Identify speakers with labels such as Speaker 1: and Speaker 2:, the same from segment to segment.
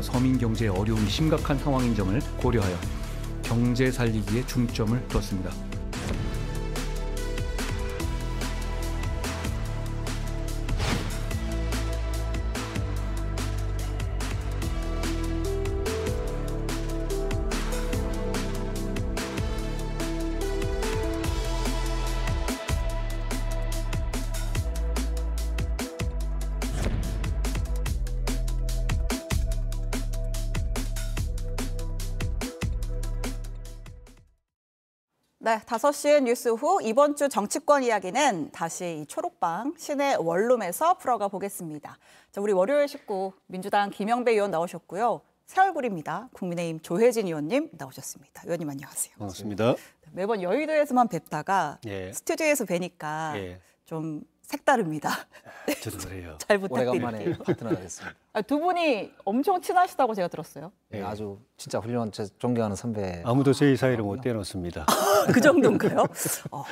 Speaker 1: 서민 경제의 어려움이 심각한 상황인 점을 고려하여 경제 살리기에 중점을 뒀습니다.
Speaker 2: 네, 5시 뉴스 후 이번 주 정치권 이야기는 다시 이 초록방 시내 원룸에서 풀어가 보겠습니다. 자, 우리 월요일 식구 민주당 김영배 의원 나오셨고요. 새 얼굴입니다. 국민의힘 조혜진 의원님 나오셨습니다. 의원님 안녕하세요.
Speaker 3: 반갑습니다.
Speaker 2: 매번 여의도에서만 뵙다가
Speaker 3: 예.
Speaker 2: 스튜디오에서 뵈니까
Speaker 3: 예.
Speaker 2: 좀 색다릅니다.
Speaker 3: 저도 그래요.
Speaker 2: 잘
Speaker 4: 오래간만에
Speaker 2: 부탁드릴게요.
Speaker 4: 파트너가 됐습니다.
Speaker 2: 아, 두 분이 엄청 친하시다고 제가 들었어요.
Speaker 4: 네, 아주 진짜 훌륭한 제 존경하는 선배.
Speaker 3: 아무도 저희 사이를 못 떼놓습니다.
Speaker 2: 그 정도인가요? 어,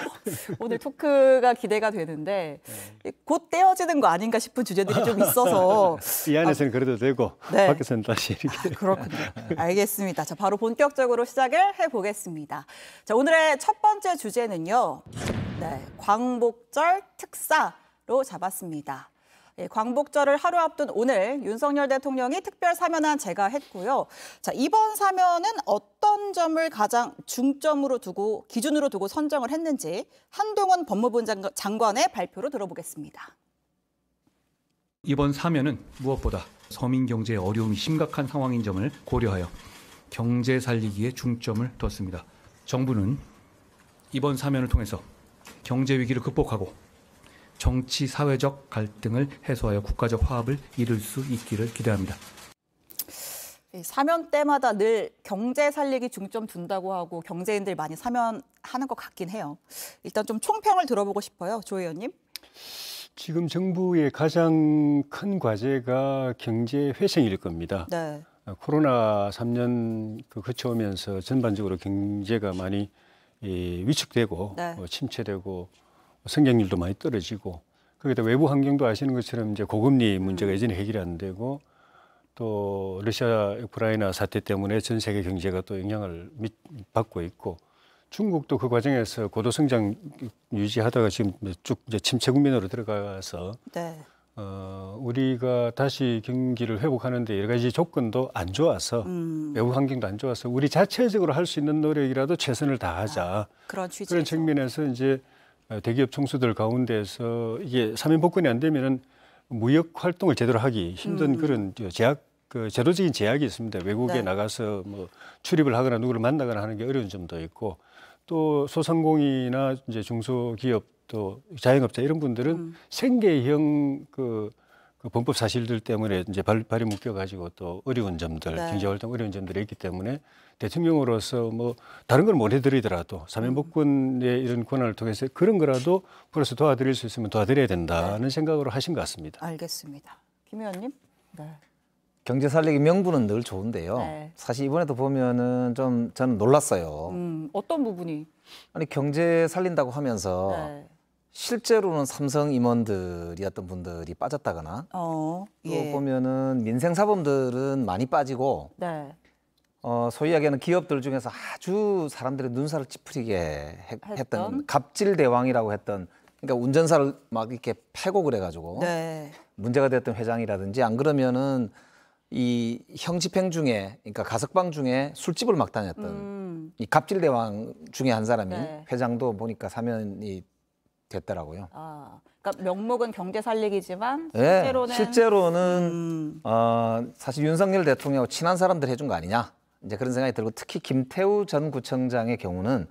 Speaker 2: 오늘 토크가 기대가 되는데
Speaker 3: 네.
Speaker 2: 곧 떼어지는 거 아닌가 싶은 주제들이 좀 있어서
Speaker 3: 이 안에서는 그래도 되고
Speaker 2: 네.
Speaker 3: 밖에서는 다시 이렇게.
Speaker 2: 그렇군요. 알겠습니다. 자, 바로 본격적으로 시작을 해보겠습니다. 자, 오늘의 첫 번째 주제는요. 네, 광복절 특사로 잡았습니다. 예, 광복절을 하루 앞둔 오늘 윤석열 대통령이 특별 사면한 제가 했고요. 자, 이번 사면은 어떤 점을 가장 중점으로 두고 기준으로 두고 선정을 했는지 한동훈 법무부 장관- 장관의 발표로 들어보겠습니다.
Speaker 1: 이번 사면은 무엇보다 서민 경제의 어려움이 심각한 상황인 점을 고려하여 경제 살리기에 중점을 뒀습니다. 정부는 이번 사면을 통해서 경제 위기를 극복하고 정치 사회적 갈등을 해소하여 국가적 화합을 이룰 수 있기를 기대합니다.
Speaker 2: 이 사면 때마다 늘 경제 살리기 중점 둔다고 하고 경제인들 많이 사면하는 것 같긴 해요. 일단 좀 총평을 들어보고 싶어요, 조 의원님.
Speaker 3: 지금 정부의 가장 큰 과제가 경제 회생일 겁니다.
Speaker 2: 네,
Speaker 3: 어, 코로나 3년 그 거쳐오면서 전반적으로 경제가 많이 이, 위축되고
Speaker 2: 네.
Speaker 3: 어, 침체되고 성장률도 많이 떨어지고 거기다 외부 환경도 아시는 것처럼 이제 고금리 문제가 여전히 해결이 안 되고 또 러시아 우크라이나 사태 때문에 전 세계 경제가 또 영향을 미- 받고 있고 중국도 그 과정에서 고도 성장 유지하다가 지금 쭉 이제 침체 국면으로 들어가서
Speaker 2: 네,
Speaker 3: 어, 우리가 다시 경기를 회복하는데 여러 가지 조건도 안 좋아서
Speaker 2: 음,
Speaker 3: 외부 환경도 안 좋아서 우리 자체적으로 할 수 있는 노력이라도 최선을 다하자
Speaker 2: 그런 취지.
Speaker 3: 그런 측면에서 이제 어, 대기업 총수들 가운데서 이게 사면 복권이 안 되면은 무역 활동을 제대로 하기 힘든 그런 저 제약 그 제도적인 제약이 있습니다. 외국에
Speaker 2: 네.
Speaker 3: 나가서 뭐 출입을 하거나 누구를 만나거나 하는 게 어려운 점도 있고 또 소상공인이나 이제 중소기업 또 자영업자 이런 분들은 생계형 그, 그 범법 사실들 때문에 이제 발, 발이 묶여가지고 또 어려운 점들,
Speaker 2: 네.
Speaker 3: 경제활동 어려운 점들이 있기 때문에 대통령으로서 뭐 다른 걸 못 해드리더라도 사면복권의 이런 권한을 통해서 그런 거라도 플러스 도와드릴 수 있으면 도와드려야 된다는 생각으로 하신 것 같습니다.
Speaker 2: 알겠습니다. 김 의원님. 네.
Speaker 4: 경제 살리기 명분은 늘 좋은데요.
Speaker 2: 네.
Speaker 4: 사실 이번에도 보면은 좀 저는 놀랐어요.
Speaker 2: 음, 어떤 부분이?
Speaker 4: 아니 경제 살린다고 하면서
Speaker 2: 네.
Speaker 4: 실제로는 삼성 임원들이었던 분들이 빠졌다거나
Speaker 2: 어,
Speaker 4: 또
Speaker 2: 예.
Speaker 4: 보면은 민생 사범들은 많이 빠지고
Speaker 2: 네.
Speaker 4: 어, 소위 이야기하는 기업들 중에서 아주 사람들의 눈살을 찌푸리게 해-
Speaker 2: 했던?
Speaker 4: 했던 갑질 대왕이라고 했던 그러니까 운전사를 막 이렇게 패고 그래가지고
Speaker 2: 네.
Speaker 4: 문제가 됐던 회장이라든지 안 그러면은 이 형집행 중에 그러니까 가석방 중에 술집을 막 다녔던
Speaker 2: 음,
Speaker 4: 이 갑질 대왕 중에 한 사람이
Speaker 2: 네.
Speaker 4: 회장도 보니까 사면이 됐더라고요.
Speaker 2: 아, 그러니까 명목은 경제 살리기지만
Speaker 4: 예,
Speaker 2: 실제로는
Speaker 4: 실제로는
Speaker 2: 음,
Speaker 4: 어, 사실 윤석열 대통령하고 친한 사람들 해준 거 아니냐 이제 그런 생각이 들고 특히 김태우 전 구청장의 경우는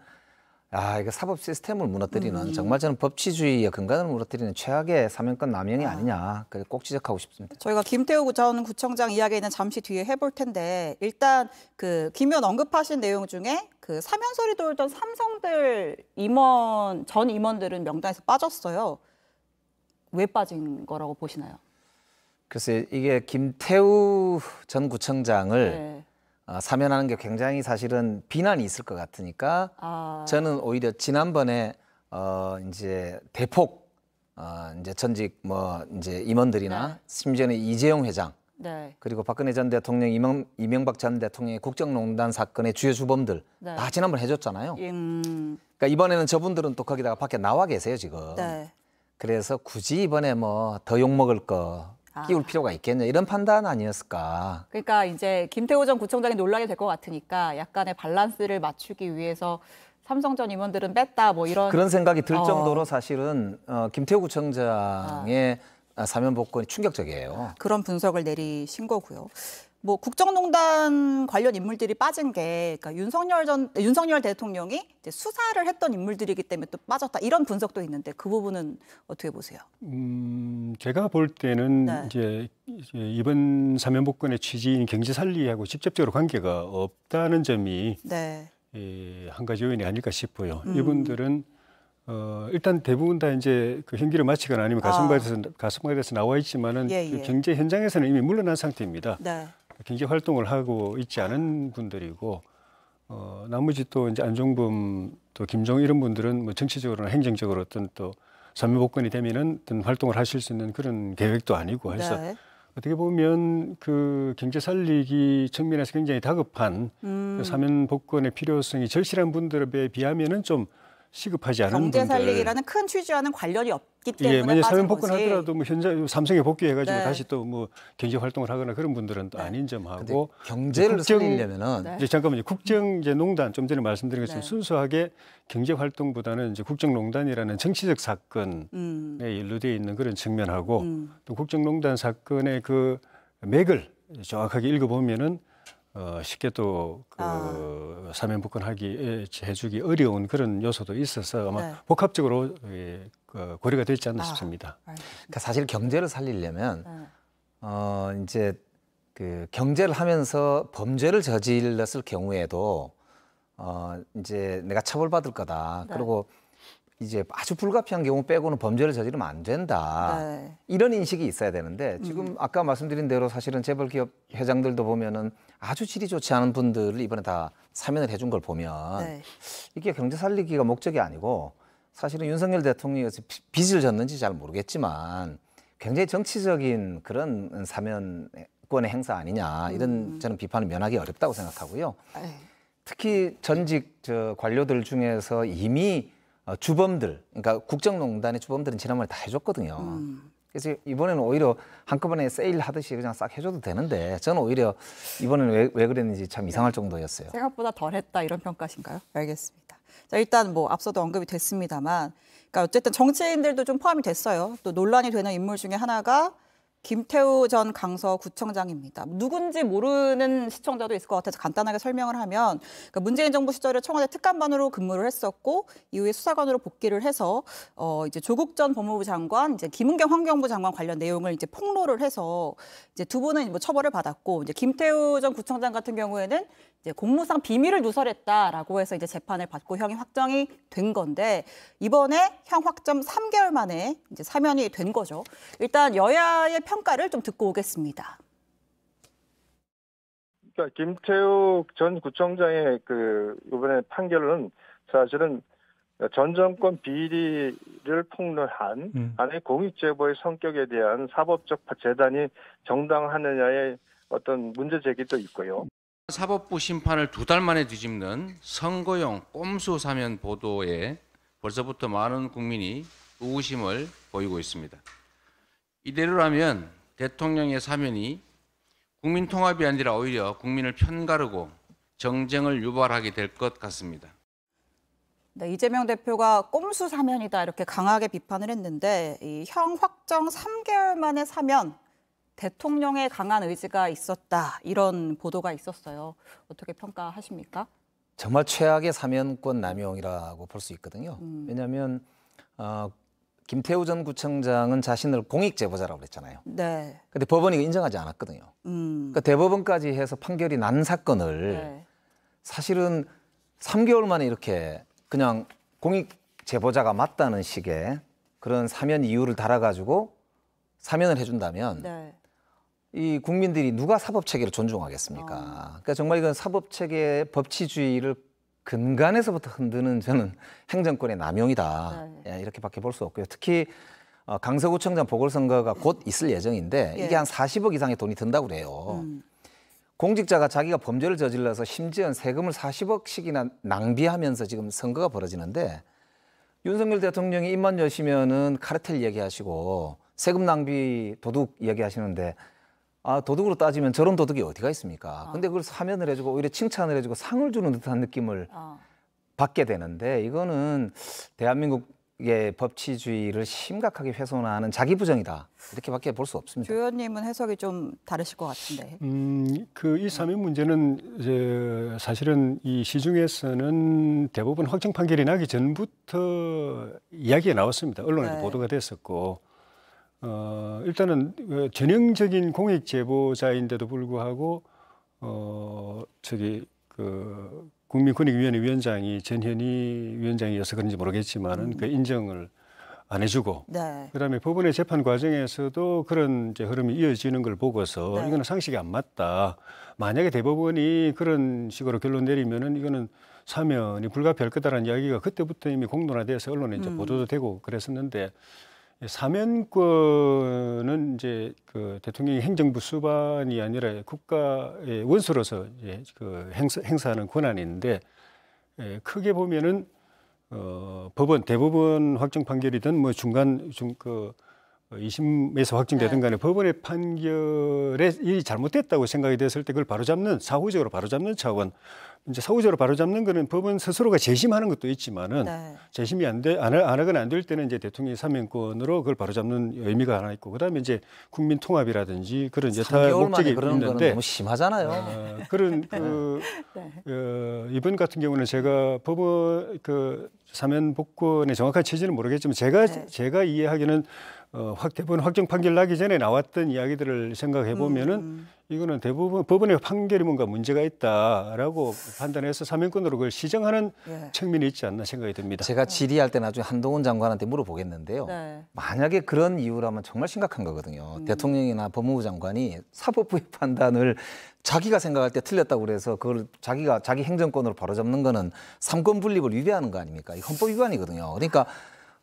Speaker 4: 아 이거 사법 시스템을 무너뜨리는
Speaker 2: 음.
Speaker 4: 정말 저는 법치주의의 근간을 무너뜨리는 최악의 사면권 남용이 아니냐 그꼭 지적하고 싶습니다.
Speaker 2: 저희가 김태우 전 구청장 이야기는 잠시 뒤에 해볼 텐데 일단 그 김현 언급하신 내용 중에 그 사면설이 돌던 삼성들 임원 전 임원들은 명단에서 빠졌어요. 왜 빠진 거라고 보시나요?
Speaker 4: 글쎄 이게 김태우 전 구청장을
Speaker 2: 네.
Speaker 4: 어, 사면하는 게 굉장히 사실은 비난이 있을 것 같으니까
Speaker 2: 아,
Speaker 4: 저는 오히려 지난번에 어 이제 대폭 어 이제 전직 뭐 이제 임원들이나
Speaker 2: 네.
Speaker 4: 심지어는 이재용 회장
Speaker 2: 네.
Speaker 4: 그리고 박근혜 전 대통령, 이명, 이명박 전 대통령의 국정농단 사건의 주요 주범들
Speaker 2: 네.
Speaker 4: 다 지난번 해줬잖아요.
Speaker 2: 음,
Speaker 4: 그러니까 이번에는 저분들은 또 거기다가 밖에 나와 계세요 지금.
Speaker 2: 네.
Speaker 4: 그래서 굳이 이번에 뭐 더 욕 먹을 거
Speaker 2: 아.
Speaker 4: 끼울 필요가 있겠냐 이런 판단 아니었을까.
Speaker 2: 그러니까 이제 김태호 전 구청장이 논란이 될 것 같으니까 약간의 밸런스를 맞추기 위해서 삼성 전 임원들은 뺐다 뭐 이런
Speaker 4: 그런 생각이 들
Speaker 2: 어.
Speaker 4: 정도로 사실은 어, 김태우 구청장의 아, 사면 복권이 충격적이에요.
Speaker 2: 그런 분석을 내리신 거고요. 뭐 국정농단 관련 인물들이 빠진 게 그러니까 윤석열 전 윤석열 대통령이 이제 수사를 했던 인물들이기 때문에 또 빠졌다 이런 분석도 있는데 그 부분은 어떻게 보세요?
Speaker 3: 음, 제가 볼 때는
Speaker 2: 네.
Speaker 3: 이제, 이제 이번 사면 복권의 취지인 경제 살리하고 직접적으로 관계가 없다는 점이
Speaker 2: 네.
Speaker 3: 예, 한 가지 요인이 아닐까 싶어요.
Speaker 2: 음.
Speaker 3: 이분들은 어, 일단 대부분 다 이제 그 형기를 마치거나 아니면
Speaker 2: 아.
Speaker 3: 가슴과에서 가슴과에서 나와 있지만은
Speaker 2: 예,
Speaker 3: 그
Speaker 2: 예.
Speaker 3: 경제 현장에서는 이미 물러난 상태입니다.
Speaker 2: 네.
Speaker 3: 경제 활동을 하고 있지 않은 분들이고 어, 나머지 또 이제 안종범 또 김종 이런 분들은 뭐 정치적으로나 행정적으로 어떤 또 사면복권이 되면은 어떤 활동을 하실 수 있는 그런 계획도 아니고 해서
Speaker 2: 네.
Speaker 3: 어떻게 보면 그 경제 살리기 측면에서 굉장히 다급한
Speaker 2: 음,
Speaker 3: 그 사면 복권의 필요성이 절실한 분들에 비하면은 좀 시급하지 않은
Speaker 2: 경제
Speaker 3: 분들.
Speaker 2: 살리기라는 큰 취지와는 관련이 없기 때문에
Speaker 3: 예, 만약 사면 복권
Speaker 2: 거지.
Speaker 3: 하더라도 뭐 현재 삼성에 복귀해가지고
Speaker 2: 네.
Speaker 3: 다시 또 뭐 경제 활동을 하거나 그런 분들은 또
Speaker 2: 네.
Speaker 3: 아닌 점하고
Speaker 4: 경제를
Speaker 3: 국정-
Speaker 4: 살리려면은
Speaker 2: 네.
Speaker 3: 이제 잠깐만요. 국정 이제 농단 좀 전에 말씀드린 것처럼
Speaker 2: 네.
Speaker 3: 순수하게 경제 활동보다는 이제 국정농단이라는 정치적 사건에
Speaker 2: 음,
Speaker 3: 연루되어 있는 그런 측면하고
Speaker 2: 음,
Speaker 3: 또 국정농단 사건의 그 맥을 정확하게 읽어보면은 어, 쉽게 또그
Speaker 2: 아.
Speaker 3: 사면 복권하기 해주기 어려운 그런 요소도 있어서 아마
Speaker 2: 네.
Speaker 3: 복합적으로 예, 그 고려가 되지 않나
Speaker 2: 아.
Speaker 3: 싶습니다.
Speaker 2: 알겠습니다.
Speaker 4: 그러니까 사실 경제를 살리려면
Speaker 2: 네.
Speaker 4: 어 이제 그 경제를 하면서 범죄를 저질렀을 경우에도 어 이제 내가 처벌받을 거다.
Speaker 2: 네.
Speaker 4: 그리고 이제 아주 불가피한 경우 빼고는 범죄를 저지르면 안 된다.
Speaker 2: 네.
Speaker 4: 이런 인식이 있어야 되는데 지금
Speaker 2: 음.
Speaker 4: 아까 말씀드린 대로 사실은 재벌 기업 회장들도 보면은 아주 질이 좋지 않은 분들을 이번에 다 사면을 해준 걸 보면
Speaker 2: 네.
Speaker 4: 이게 경제 살리기가 목적이 아니고 사실은 윤석열 대통령이 비- 빚을 졌는지 잘 모르겠지만 굉장히 정치적인 그런 사면권의 행사 아니냐 이런
Speaker 2: 음.
Speaker 4: 저는 비판을 면하기 어렵다고 생각하고요.
Speaker 2: 에이,
Speaker 4: 특히 전직 저 관료들 중에서 이미 어, 주범들, 그러니까 국정농단의 주범들은 지난번에 다 해줬거든요.
Speaker 2: 음.
Speaker 4: 그래서 이번에는 오히려 한꺼번에 세일 하듯이 그냥 싹 해줘도 되는데 저는 오히려 이번에는 왜, 왜 그랬는지 참 이상할 정도였어요.
Speaker 2: 생각보다 덜했다 이런 평가신가요? 알겠습니다. 자 일단 뭐 앞서도 언급이 됐습니다만, 그러니까 어쨌든 정치인들도 좀 포함이 됐어요. 또 논란이 되는 인물 중에 하나가 김태우 전 강서구청장입니다. 누군지 모르는 시청자도 있을 것 같아서 간단하게 설명을 하면 그러니까 문재인 정부 시절에 청와대 특감반으로 근무를 했었고 이후에 수사관으로 복귀를 해서 어 이제 조국 전 법무부 장관, 이제 김은경 환경부 장관 관련 내용을 이제 폭로를 해서 이제 두 분은 뭐 처벌을 받았고 이제 김태우 전 구청장 같은 경우에는 이제 공무상 비밀을 누설했다라고 해서 이제 재판을 받고 형이 확정이 된 건데 이번에 형 확정 3개월 만에 이제 사면이 된 거죠. 일단 여야의 평가를 좀 듣고 오겠습니다.
Speaker 5: 그러니까 김태우 전 구청장의 그 이번에 판결은 사실은 전 정권 비리를 폭로한
Speaker 3: 음.
Speaker 5: 안에 공익 제보의 성격에 대한 사법적 재단이 정당하느냐의 어떤 문제 제기도 있고요.
Speaker 6: 사법부 심판을 두 달 만에 뒤집는 선거용 꼼수 사면 보도에 벌써부터 많은 국민이 의구심을 보이고 있습니다. 이대로라면 대통령의 사면이 국민 통합이 아니라 오히려 국민을 편가르고 정쟁을 유발하게 될 것 같습니다.
Speaker 2: 네, 이재명 대표가 꼼수 사면이다 이렇게 강하게 비판을 했는데 이 형 확정 3개월 만에 사면 대통령의 강한 의지가 있었다 이런 보도가 있었어요. 어떻게 평가하십니까?
Speaker 4: 정말 최악의 사면권 남용이라고 볼 수 있거든요.
Speaker 2: 음.
Speaker 4: 왜냐하면 어, 김태우 전 구청장은 자신을 공익 제보자라고 그랬잖아요.
Speaker 2: 네,
Speaker 4: 근데 법원이 인정하지 않았거든요.
Speaker 2: 음,
Speaker 4: 그러니까 대법원까지 해서 판결이 난 사건을
Speaker 2: 네,
Speaker 4: 사실은 3개월 만에 이렇게 그냥 공익 제보자가 맞다는 식의 그런 사면 이유를 달아가지고 사면을 해준다면
Speaker 2: 네,
Speaker 4: 이 국민들이 누가 사법 체계를 존중하겠습니까?
Speaker 2: 어.
Speaker 4: 그러니까 정말 이건 사법 체계의 법치주의를 근간에서부터 흔드는 저는 행정권의 남용이다
Speaker 2: 네.
Speaker 4: 예, 이렇게밖에 볼 수 없고요. 특히 어, 강서구청장 보궐선거가 곧 있을 예정인데
Speaker 2: 예.
Speaker 4: 이게 한 40억 이상의 돈이 든다고 그래요.
Speaker 2: 음.
Speaker 4: 공직자가 자기가 범죄를 저질러서 심지어 세금을 40억씩이나 낭비하면서 지금 선거가 벌어지는데 윤석열 대통령이 입만 여시면은 카르텔 얘기하시고 세금 낭비 도둑 얘기하시는데 아 도둑으로 따지면 저런 도둑이 어디가 있습니까? 근데 그걸 사면을 해주고 오히려 칭찬을 해주고 상을 주는 듯한 느낌을
Speaker 2: 어.
Speaker 4: 받게 되는데 이거는 대한민국의 법치주의를 심각하게 훼손하는 자기 부정이다 이렇게밖에 볼 수 없습니다.
Speaker 2: 조 의원님은 해석이 좀 다르실 것 같은데.
Speaker 3: 음, 그이 사면 문제는 이제 사실은 이 시중에서는 대부분 확정 판결이 나기 전부터 이야기가 나왔습니다. 언론에도
Speaker 2: 네.
Speaker 3: 보도가 됐었고, 어, 일단은 어, 전형적인 공익 제보자인데도 불구하고, 어, 저기 그 국민권익위원회 위원장이 전현희 위원장이어서 그런지 모르겠지만은 그 인정을 안 해주고
Speaker 2: 네.
Speaker 3: 그다음에 법원의 재판 과정에서도 그런 이제 흐름이 이어지는 걸 보고서
Speaker 2: 네.
Speaker 3: 이거는 상식이 안 맞다. 만약에 대법원이 그런 식으로 결론 내리면은 이거는 사면이 불가피할 거다라는 이야기가 그때부터 이미 공론화돼서 언론에 이제
Speaker 2: 음.
Speaker 3: 보도도 되고 그랬었는데 사면권은 이제 그 대통령이 행정부 수반이 아니라 국가의 원수로서 이제 그 행사, 행사하는 권한인데 예, 크게 보면은 어, 법원 대법원 확정 판결이든 뭐 중간 중그 이심에서 확정되든
Speaker 2: 네.
Speaker 3: 간에 법원의 판결에 이 잘못됐다고 생각이 됐을 때 그걸 바로잡는 사후적으로 바로잡는 차원 이제 사후적으로 바로잡는 거는 법원 스스로가 재심하는 것도 있지만은
Speaker 2: 네.
Speaker 3: 재심이 안 돼, 안, 하거나 안 될 때는 이제 대통령이 사면권으로 그걸 바로잡는 의미가 하나 있고 그다음에 이제 국민 통합이라든지 그런 여타
Speaker 4: 3개월 만에
Speaker 3: 목적이 있는데
Speaker 4: 너무 심하잖아요.
Speaker 3: 어, 그런 그
Speaker 2: 네.
Speaker 3: 어, 이번 같은 경우는 제가 법원 그 사면 복권의 정확한 취지는 모르겠지만 제가
Speaker 2: 네.
Speaker 3: 제가 이해하기는 어, 확 대법원 확정 판결 나기 전에 나왔던 이야기들을 생각해 보면은
Speaker 2: 음.
Speaker 3: 이거는 대부분 법원의 판결이 뭔가 문제가 있다라고 판단해서 사면권으로 그걸 시정하는
Speaker 2: 예.
Speaker 3: 측면이 있지 않나 생각이 듭니다.
Speaker 4: 제가 질의할 때 나중에 한동훈 장관한테 물어보겠는데요.
Speaker 2: 네.
Speaker 4: 만약에 그런 이유라면 정말 심각한 거거든요. 대통령이나 법무부 장관이 사법부의 판단을 자기가 생각할 때 틀렸다고 그래서 그걸 자기가 자기 행정권으로 바로잡는 거는 삼권 분립을 위배하는 거 아닙니까? 이 헌법 위반이거든요. 그러니까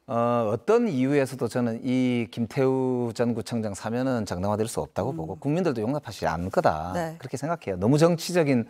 Speaker 4: 어, 어떤 이유에서도 저는 이 김태우 전 구청장 사면은 정당화될 수 없다고 보고 국민들도 용납하지 않을 거다
Speaker 2: 네.
Speaker 4: 그렇게 생각해요. 너무 정치적인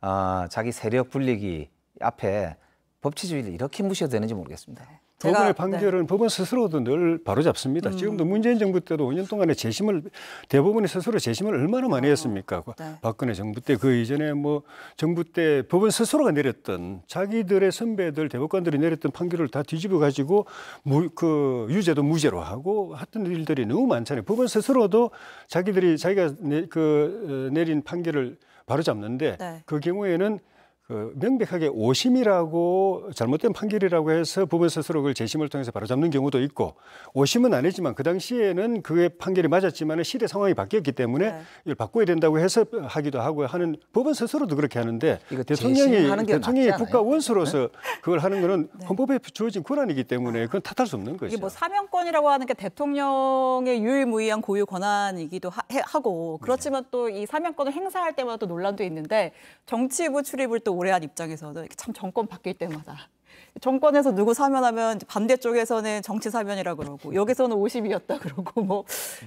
Speaker 4: 아, 자기 세력 불리기 앞에 법치주의를 이렇게 무시해도 되는지 모르겠습니다.
Speaker 2: 제가-
Speaker 3: 법원의
Speaker 2: 네.
Speaker 3: 판결은 법원 스스로도 늘 바로잡습니다. 지금도 문재인 정부 때도 5년 동안에 재심을 대법원이 스스로 재심을 얼마나 많이 했습니까?
Speaker 2: 네.
Speaker 3: 박근혜 정부 때 그 이전에 뭐 정부 때 법원 스스로가 내렸던 자기들의 선배들 대법관들이 내렸던 판결을 다 뒤집어 가지고 무, 그 유죄도 무죄로 하고 했던 일들이 너무 많잖아요. 법원 스스로도 자기들이 자기가 내, 그 어, 내린 판결을 바로잡는데
Speaker 2: 네.
Speaker 3: 그 경우에는 그 명백하게 오심이라고 잘못된 판결이라고 해서 법원 스스로 그걸 재심을 통해서 바로잡는 경우도 있고 오심은 아니지만 그 당시에는 그의 판결이 맞았지만 시대 상황이 바뀌었기 때문에
Speaker 2: 네.
Speaker 3: 이걸 바꿔야 된다고 해서 하기도 하고 하는 법원 스스로도 그렇게 하는데 대통령이 대통령이? 국가 원수로서 그걸 하는 거는 헌법에 주어진 권한이기 때문에 그건 탓할 수 없는 거죠.
Speaker 2: 이게 뭐 사면권이라고 하는 게 대통령의 유일무이한 고유 권한이기도 하, 해- 하고 그렇지만 또 이 사면권을 행사할 때마다 또 논란도 있는데 정치부 출입을 또 오래 한 입장에서는 참 정권 바뀔 때마다 정권에서 누구 사면하면 반대쪽에서는 정치 사면이라 그러고 여기서는 50이었다 그러고 뭐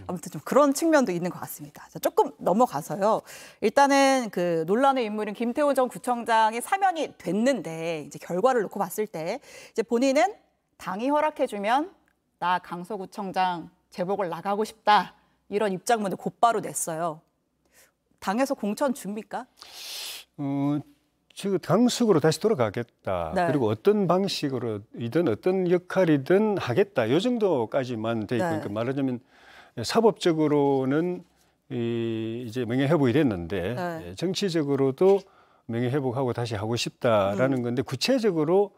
Speaker 2: 아무튼 좀 그런 측면도 있는 것 같습니다. 자, 조금 넘어가서요. 일단은 그 논란의 인물인 김태훈 전 구청장이 사면이 됐는데 이제 결과를 놓고 봤을 때 이제 본인은 당이 허락해주면 나 강서구청장 재보궐 나가고 싶다 이런 입장문을 곧바로 냈어요. 당에서 공천 줍니까?
Speaker 3: 어, 지금 강숙으로 다시 돌아가겠다.
Speaker 2: 네.
Speaker 3: 그리고 어떤 방식으로이든 어떤 역할이든 하겠다. 요 정도까지만 돼 있고
Speaker 2: 네.
Speaker 3: 그러니까 말하자면 사법적으로는 이 이제 명예 회복이 됐는데
Speaker 2: 네.
Speaker 3: 예, 정치적으로도 명예 회복하고 다시 하고 싶다라는
Speaker 2: 음.
Speaker 3: 건데 구체적으로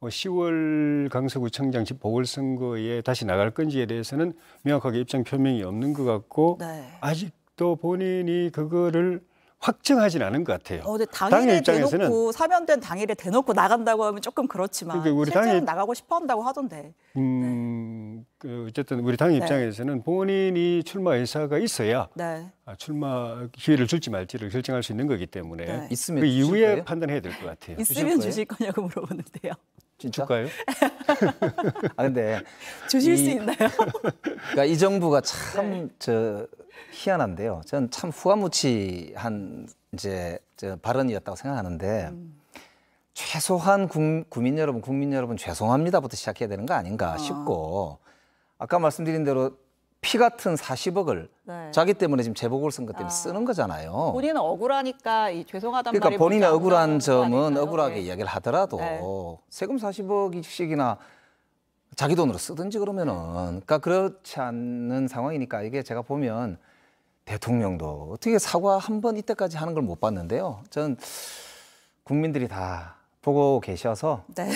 Speaker 3: 어, 10월 강서구청장 집 보궐선거에 다시 나갈 건지에 대해서는 명확하게 입장 표명이 없는 것 같고
Speaker 2: 네.
Speaker 3: 아직도 본인이 그거를 확정하진 않은 것 같아요.
Speaker 2: 어, 당일에
Speaker 3: 입장에서는-
Speaker 2: 대놓고 사면된 당일에 대놓고 나간다고 하면 조금 그렇지만
Speaker 3: 그러니까 우리 당의-
Speaker 2: 나가고 싶어 한다고 하던데.
Speaker 3: 음, 그 어쨌든 우리 당
Speaker 2: 네.
Speaker 3: 입장에서는 본인이 출마 의사가 있어야
Speaker 2: 네.
Speaker 3: 아, 출마 기회를 줄지 말지를 결정할 수 있는 거기 때문에
Speaker 2: 네.
Speaker 4: 있으면
Speaker 3: 그 이후에
Speaker 4: 거예요?
Speaker 3: 판단해야 될 것 같아요.
Speaker 2: 있으면? 주실 거냐고 물어보는데요.
Speaker 4: 진짜?
Speaker 3: 줄까요?
Speaker 4: 아 근데
Speaker 2: 주실 수
Speaker 4: 이-
Speaker 2: 있나요?
Speaker 4: 그러니까 이 정부가 참저 희한한데요. 저는 참 후아무치한 이제 저 발언이었다고 생각하는데 최소한 국, 국민 여러분, 국민 여러분 죄송합니다부터 시작해야 되는 거 아닌가 싶고 아 까 말씀드린 대로 피 같은 40억을
Speaker 2: 네.
Speaker 4: 자기 때문에 지금 재보궐 선거 때문에
Speaker 2: 아.
Speaker 4: 쓰는 거잖아요.
Speaker 2: 본인은 억울하니까 이 죄송하단
Speaker 4: 그러니까 본인의 억울한 점은? 억울하게
Speaker 2: 네.
Speaker 4: 이야기를 하더라도
Speaker 2: 네.
Speaker 4: 세금 40억씩이나 자기 돈으로 쓰든지 그러면은 그러니까 그렇지 않는 상황이니까 이게 제가 보면 대통령도 어떻게 사과 한 번 이때까지 하는 걸 못 봤는데요. 저는 국민들이 다 보고 계셔서
Speaker 2: 네.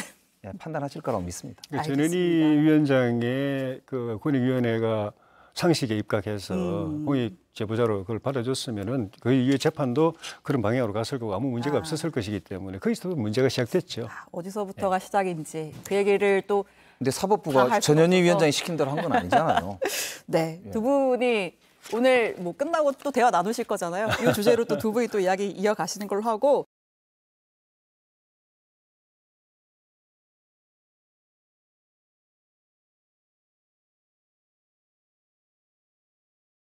Speaker 4: 예, 판단하실 거라고 믿습니다.
Speaker 3: 그
Speaker 2: 알겠습니다.
Speaker 3: 전현희 위원장의 그 권익위원회가 상식에 입각해서
Speaker 2: 음.
Speaker 3: 공익 제보자로 그걸 받아줬으면은 그 이후에 재판도 그런 방향으로 갔을 거고 아무 문제가
Speaker 2: 아.
Speaker 3: 없었을 것이기 때문에 거기서 문제가 시작됐죠.
Speaker 2: 아, 어디서부터가 시작인지 그 얘기를 또
Speaker 4: 근데
Speaker 2: 다
Speaker 4: 사법부가 전현희. 위원장이 시킨 대로 한 건 아니잖아요.
Speaker 2: 네,
Speaker 4: 예.
Speaker 2: 두 분이 오늘 뭐 끝나고 또 대화 나누실 거잖아요. 이 주제로 또 두 분이 또 이야기 이어가시는 걸로 하고